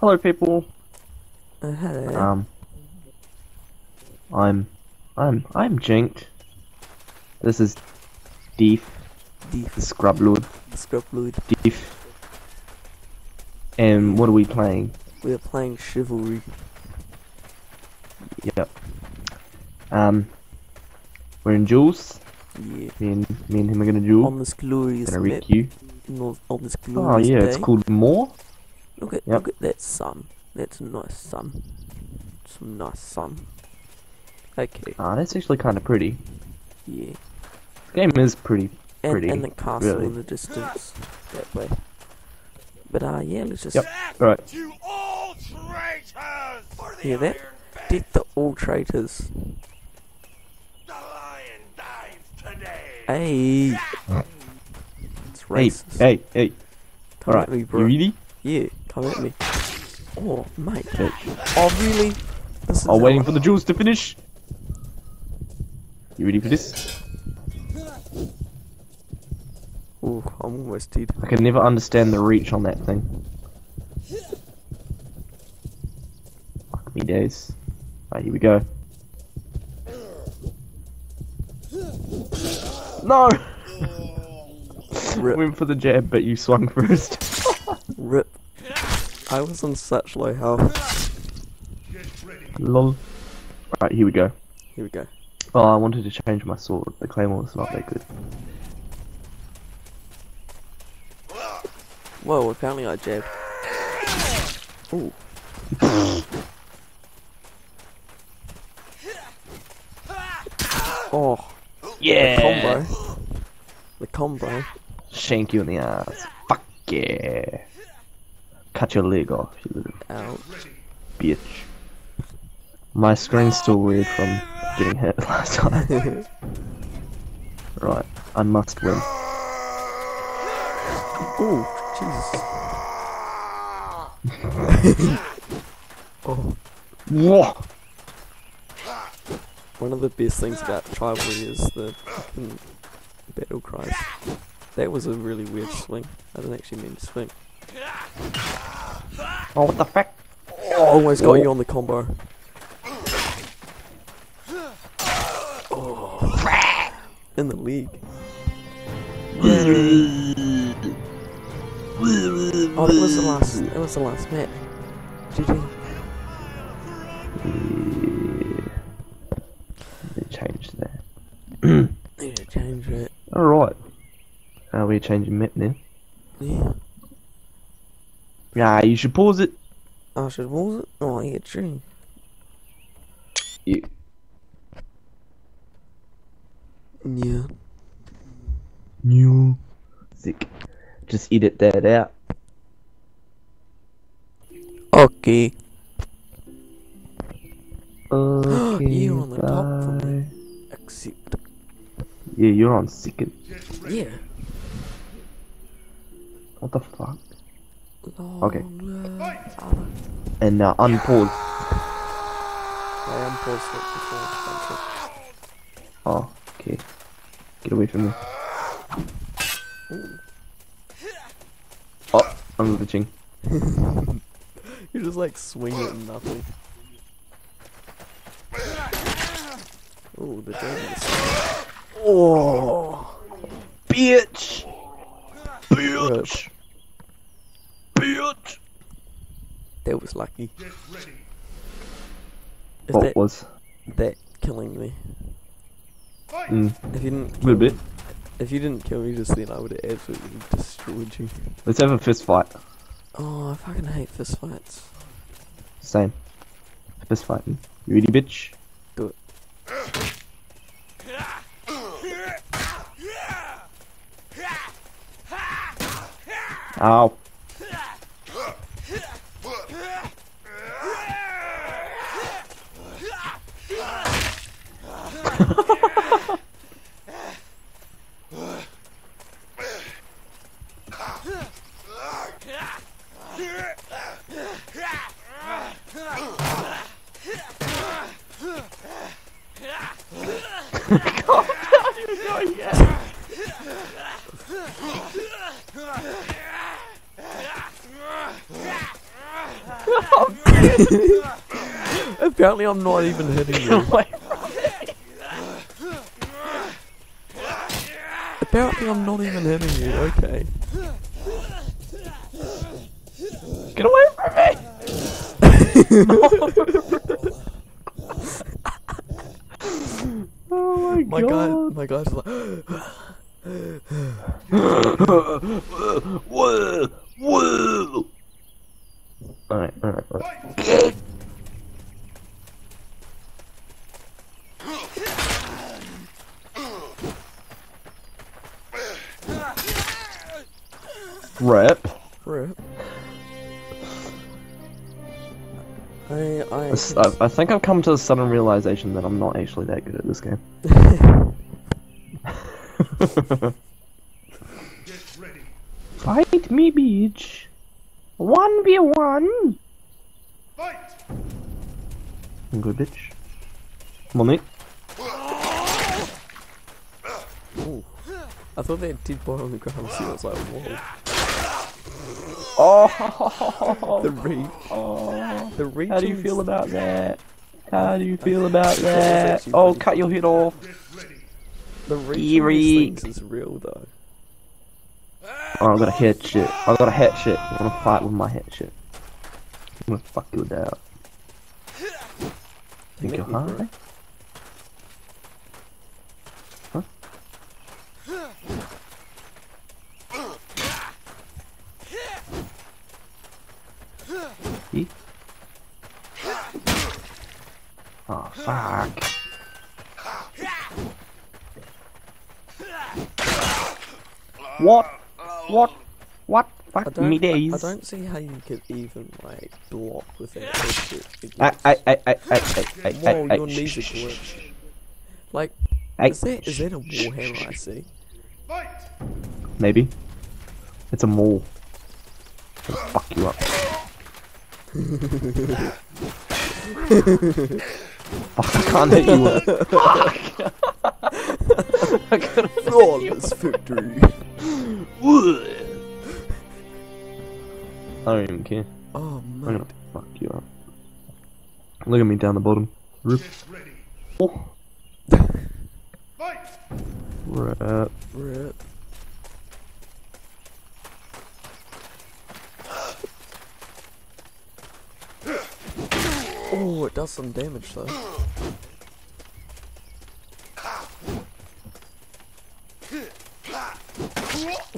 Hello, people. Uh, hello. Um, I'm, I'm, I'm Jinked. This is Deef, Deef. the Scrub Lord, Scrub. Deef. And what are we playing? We are playing Chivalry. Yep. Um, we're in Jules. Yeah. Me and me and him are gonna duel. On this glorious Gonna map. you. On, this Oh yeah, day. it's called More. Look at Yep. look at that sun. That's a nice sun. Some nice sun. Okay. Ah, that's actually kind of pretty. Yeah. This game is pretty. Pretty, and the castle really. in the distance that way. But uh yeah, let's just Yep. Right. To all traitors! Hear that. Death to all traitors. The lion dies today! Hey. It's Hey, racist. hey, hey. Come All at right. me, You bro. ready? Yeah, come at me. Oh, mate. Oh, really? This is Oh, waiting for the jewels to finish. You ready for this? Ooh, I'm almost dead. I can never understand the reach on that thing. Fuck me days. Right, here we go. No! Rip. Went for the jab, but you swung first. Rip. I was on such low health. Lol. Right, here we go. Here we go. Oh, I wanted to change my sword. The claymore was not that good. Whoa, apparently I jabbed. Ooh. Oh, Yeah. the combo. The combo. Shank you in the ass. Fuck yeah! Cut your leg off, you little bitch. My screen's still weird from getting hit last time. right, I must win. Ooh, Jesus. oh, Whoa! one of the best things about Chivalry is the battle cries. That was a really weird swing. I didn't actually mean to swing. Oh, what the fuck? Oh, almost got you on the combo. Oh. In the league. Oh, that was the last. That was the last match. GG. Let me change that. Need to change it. Alright. Are we changing map now? Yeah. Yeah, you should pause it. Oh, I should pause it. Oh, yeah, true. You. Yeah. New. Sick. Just edit that out. Okay. Okay. You're on the top for me. bye. Accept. Yeah, you're on second. Yeah. What the fuck? Okay. And now unpause. I unpaused it before. Thank Oh, okay. Get away from me. Ooh. Oh, I'm glitching. You're just like swing it and nothing. Ooh, the dragon is. Oh! Bitch! Bitch. Bitch! That was lucky. Is What that, was? that killing me? Mm, If you didn't a kill little bit. me, if you didn't kill me just then, I would have absolutely destroyed you. Let's have a fist fight. Oh, I fucking hate fist fights. Same. Fist fighting. You ready, bitch? Do it. Ow. Apparently I'm not even hitting you. Apparently I'm not even hitting you, okay. Get away from me! my, My god. my guy's like, Whoa! Whoa! Alright, alright, alright. Rip. I, I, S- I, I think I've come to a sudden realization that I'm not actually that good at this game. Fight me, bitch. 1v1. Fight! Good bitch. Come on, Nick. Ooh. I thought they had dead body on the ground, so I was like, whoa. Oh. oh, The reach. The reach. how do you feel about that? How do you feel about that? Oh, cut your head off. The reach on Eerie. these things is real though. Oh, I got a head shit. I got a head shit. I'm gonna fight with my head shit. I'm gonna fuck you out. Think you're high? Huh? Oh, fuck. What? What? What? I Fuck don't, me days. I don't see how you could even like block with that. I, I, I, I, I, I, Whoa, I, I, your knees shh, are shh, glitched. shh, Like, I, is that is that a warhammer I see? Maybe. It's a mole. It'll fuck you up. Fuck, I can't hit you. Fuck! I could've Flawless victory. I don't even care. Oh I'm gonna fuck you up. Look at me down the bottom. Rip. Ready! Oh. Fight! Rip. Rip. Oh, it does some damage though.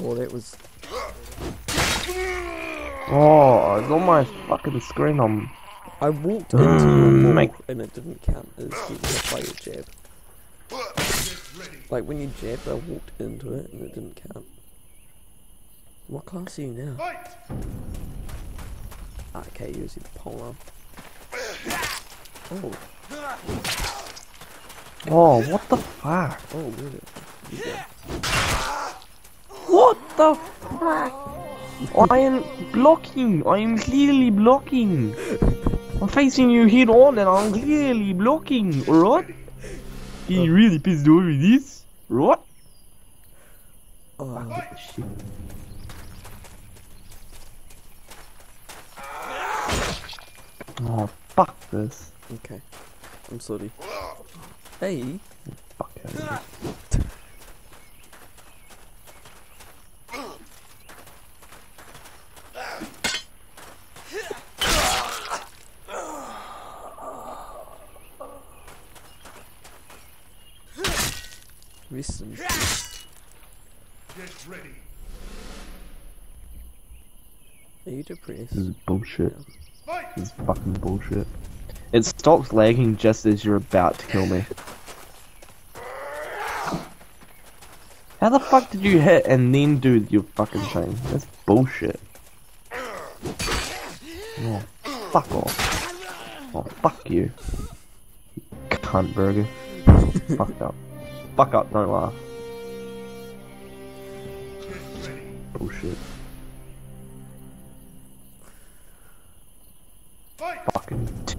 Oh, that was. Oh, it's on my fucking screen. I'm. I walked into your Mm, wall mate. and it didn't count as getting hit by your jab. Like when you jabbed, I walked into it and it didn't count. What class are you now? Fight! Ah, okay, using polearm. Oh, Oh, what the fuck? oh, really? Go. What the fuck? I am blocking. I am clearly blocking. I'm facing you head on and I'm clearly blocking, alright? Getting really pissed off with this, What? Oh, Shit. Oh, fuck this. Okay. I'm sorry. Hey, Fuck out listen. Get ready! Are you depressed? This is bullshit. Fight! This is fucking bullshit. It stops lagging just as you're about to kill me. How the fuck did you hit and then do your fucking thing? That's bullshit. Oh, fuck off. Oh, fuck you. Cunt burger. fuck up. Fuck up, don't laugh. Bullshit.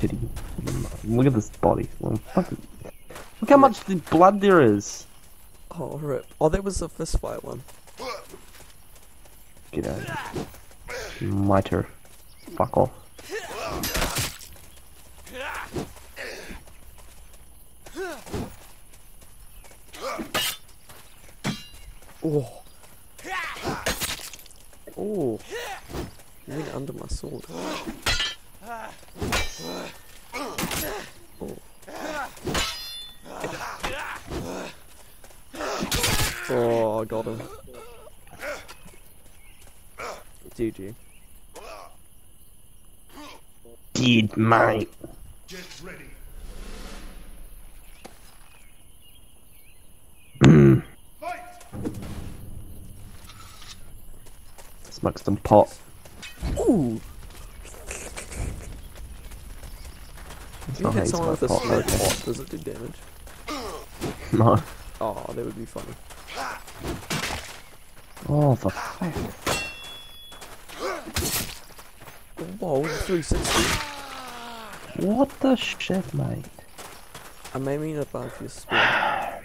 Titty. Look at this body. Fucking- Look how much the blood there is. Oh, rip. Oh, that was the fist fight one. Get out of here. My. Fuck off. Oh. Oh. Went under my sword. Oh. Oh, I got him. GG. Dead, mate. Get ready. Fight! Mm. Smoke some pot. Ooh! If you not hit someone with a pot, pot, does it do damage? No. Oh, that would be funny. Oh, for fuck. Whoa, 360. What the shit, mate? I'm aiming above your spear.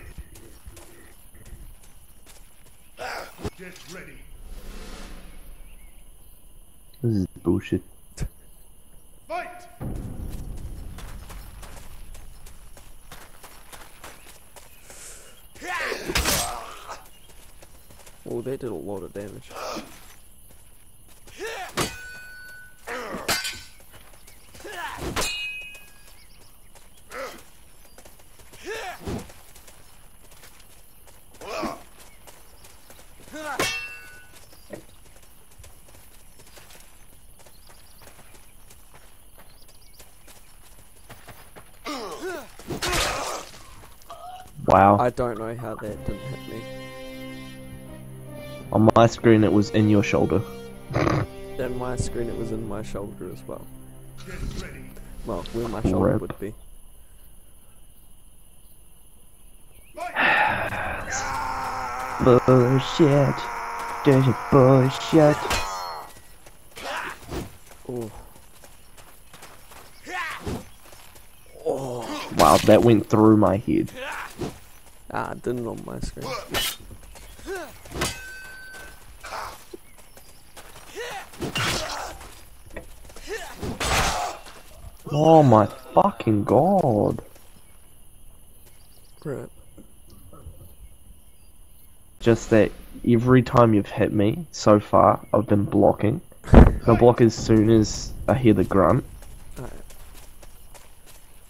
Get ready. This is bullshit. Fight! Oh, they did a lot of damage. Wow. I don't know how that didn't hit me. On my screen, it was in your shoulder. On my screen, it was in my shoulder as well. Well, where my shoulder Rip. would be. Bullshit. Dirty bullshit. Oh, Wow, that went through my head. ah, it didn't on my screen. Oh my fucking god. Rip. Just that every time you've hit me so far, I've been blocking. I block as soon as I hear the grunt. Alright.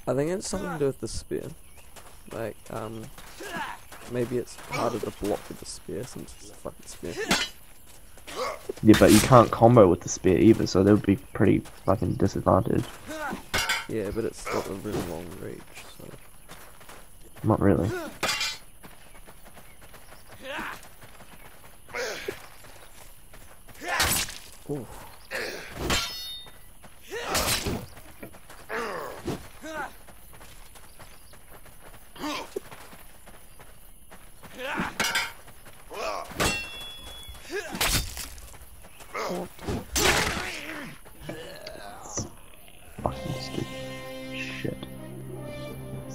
I think it's something to do with the spear. Like, um, maybe it's harder to block with the spear since it's a fucking spear. Yeah, but you can't combo with the spear either, so that would be pretty fucking disadvantaged. Yeah, but it's got a really long reach, so. Not really. Ooh.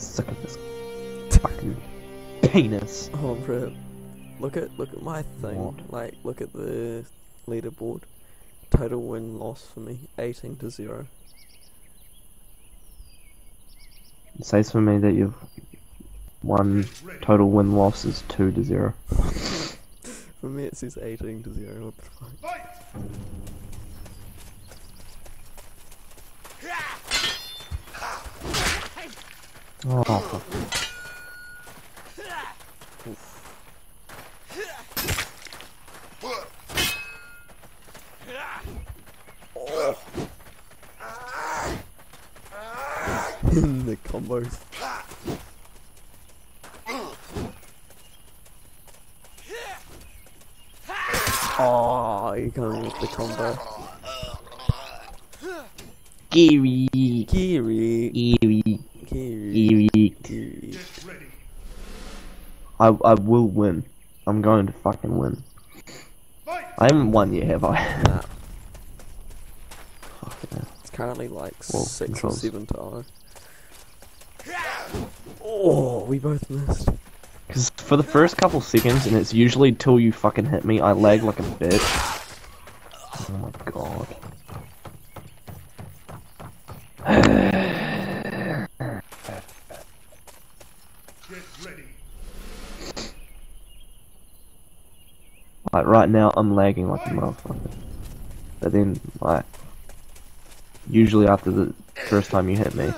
Sick of this fucking penis. Oh, rip. Look at look at my thing. What? Like, look at the leaderboard. Total win loss for me, 18 to zero. It says for me that you've won total win loss is two to zero. For me, it says 18 to zero. What the fuck? Fight! Oh, fuck. the combos. Oh, you coming with the combo. Geary, Geary. Geary, I I will win. I'm going to fucking win. Fight! I haven't won yet, have I? Nah, Fucking hell. it's currently like Well, six controls. or seven to oh. Oh, we both missed. Because for the first couple seconds, and it's usually till you fucking hit me, I lag like a bitch. Oh my god. Like right now, I'm lagging like a motherfucker. But then, like, usually after the first time you hit me,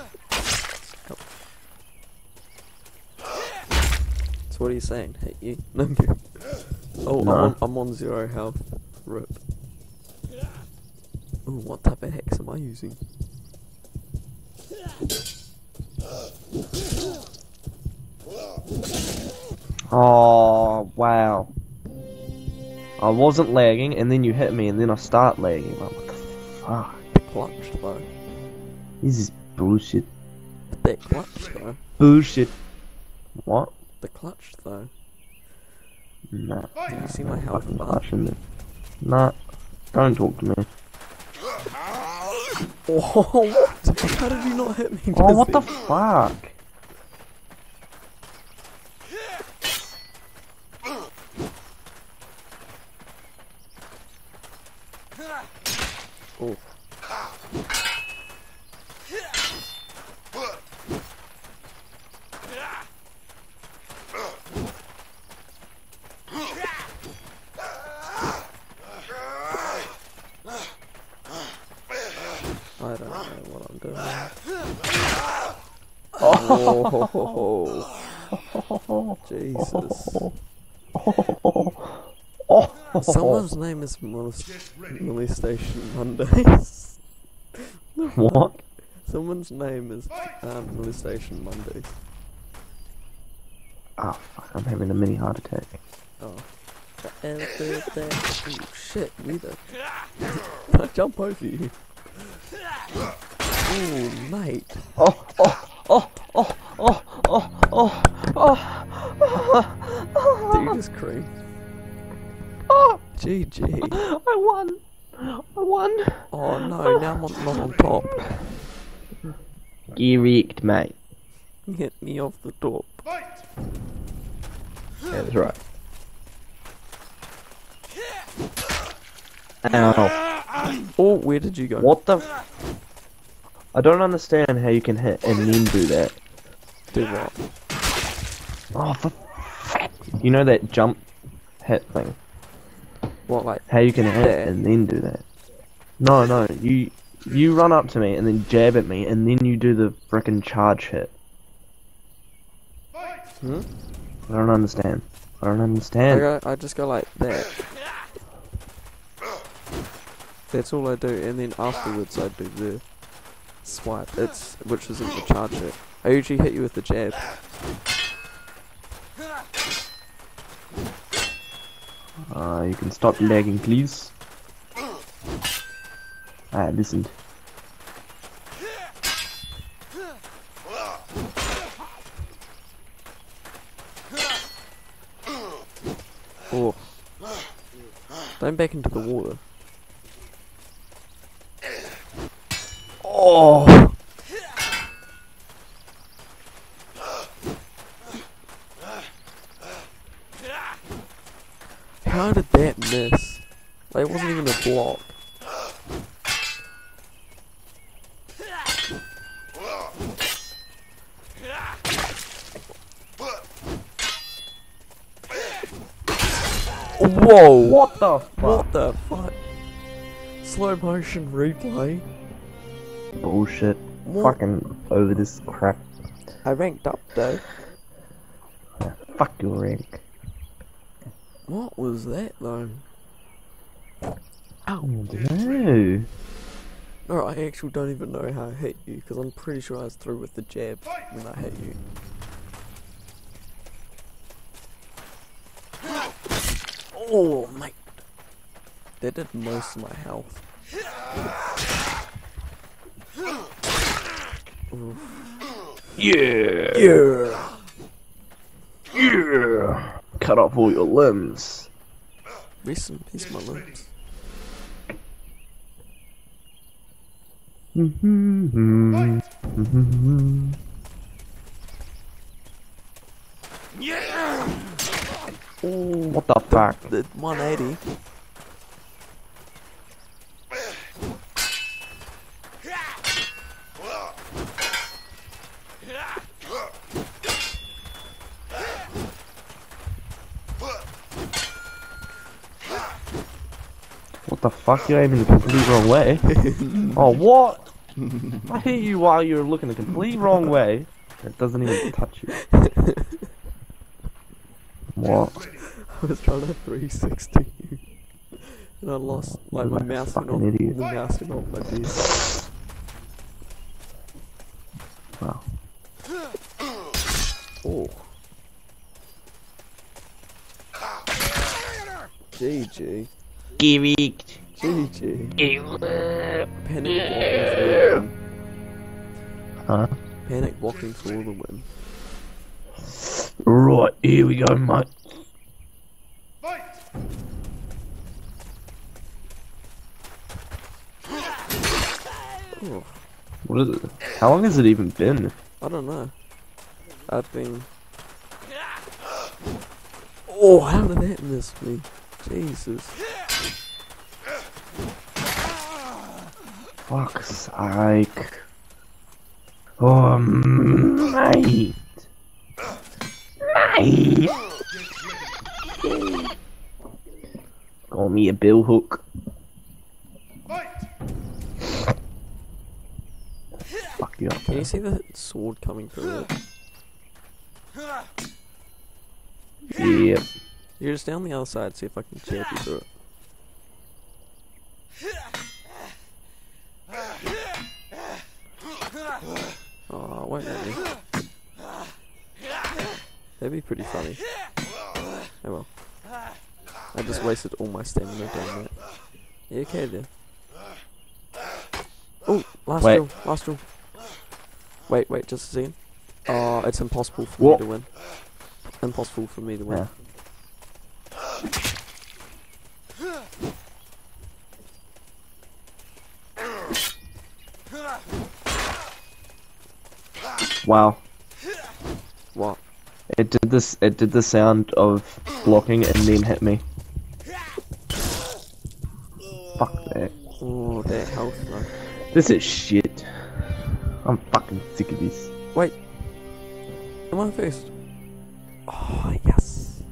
So what are you saying? Hit you? No. Oh, I'm, on, I'm on zero health. Rip. Ooh, what type of hex am I using? oh wow, I wasn't lagging, and then you hit me, and then I start lagging. Like, what the fuck? The clutch though. This is bullshit. That clutch though. Bullshit. What? The clutch though. Nah. You see my health bar? it. Nah. Don't talk to me. Oh, what? How did you not hit me? Oh, what the fuck? Oh. I don't know what I'm doing. Oh, Jesus. Someone's name is Molest- Get ready. Molestation Mondays. What? Someone's name is um, Molestation Mondays. Oh fuck, I'm having a mini heart attack. Oh. And there's. Ooh, shit, neither. I jump over you. Ooh, mate. Oh, oh, oh, oh, oh, oh, oh, oh, Did you just cream? GG. I won. I won. Oh no, now I'm on, not on top. Get wrecked, mate. Hit me off the top. Fight! Yeah, that's right. Ow. Oh, where did you go? What the? I don't understand how you can hit and then do that. Do what? Oh, for You know that jump hit thing? What, like, How you can hit There. and then do that? No, no. You you run up to me and then jab at me and then you do the frickin' charge hit. Hmm? I don't understand. I don't I, understand. go, I just go like that. That's all I do, and then afterwards I do the swipe. It's which isn't the charge hit. I usually hit you with the jab. Uh, you can stop lagging, please. Ah, listened. Oh, don't back into the water. Oh! How did that miss? Like, it wasn't even a block. Whoa! What the fuck? What the fuck? Slow motion replay. Bullshit. What? Fucking over this crap. I ranked up though. Fuck your rank. What was that though? Oh No. No, I actually don't even know how I hit you because I'm pretty sure I was through with the jab when I hit you. Oh, mate. That did most of my health. Yeah. Yeah. Yeah. Cut off all your limbs. Rest in peace, my limbs. Mm-hmm. Oh, What the fuck? the 180. The fuck? You're aiming the complete wrong way. oh, what? I hit you while you're looking the complete wrong way. It doesn't even touch you. What? I was trying to 360 you. And I lost, like, my Like a mouse went off, fucking idiot. the mouse went off my disc. Wow. Oh. GG. Gimmick. GG. Panic blocking for the win. Huh? Panic blocking for the win. Right, here we go, mate. Fight! Oh, What is it? How long has it even been? I don't know. I've been. Oh, how did that miss me? Jesus. Fuck's sake. Oh, mate. Mate. Call me a bill hook. Fuck you up. Can you see the sword coming through it? Yep. You're just down the other side, see if I can jab you through it. Oh, it won't let me. That'd be pretty funny. Oh well. I just wasted all my stamina doing that. You okay there? Oh, last Wait. drill, last drill. Wait, wait, just a second. Oh, it's impossible for What? me to win. Impossible for me to win. Yeah. Wow. What? It did this. It did the sound of blocking and then hit me. Fuck that. Oh, that health though. This is shit. I'm fucking sick of this. Wait. Am I first? Oh, yes.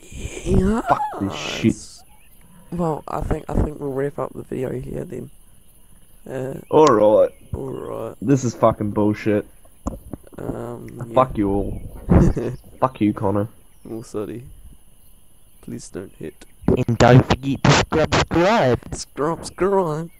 Yeah. Fuck this shit. Well, I think I think we'll wrap up the video here then. Uh, Alright. alright. This is fucking bullshit. Um, yeah. Fuck you all. Fuck you, Connor. Well, sorry. Please don't hit. And don't forget to subscribe. Scrub, scrub.